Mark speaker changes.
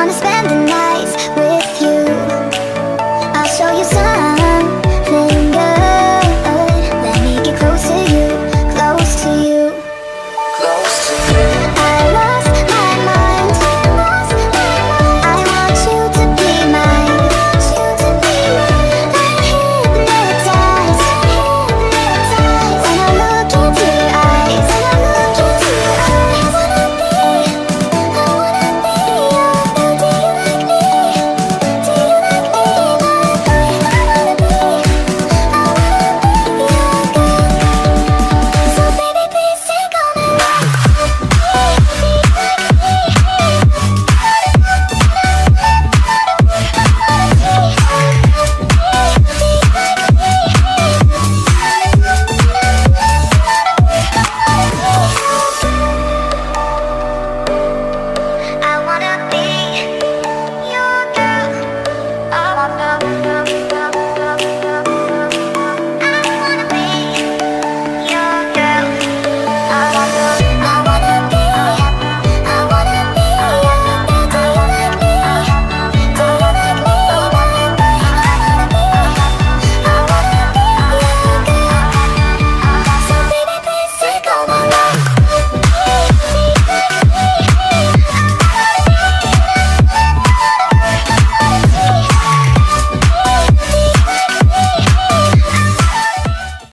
Speaker 1: wanna spend the night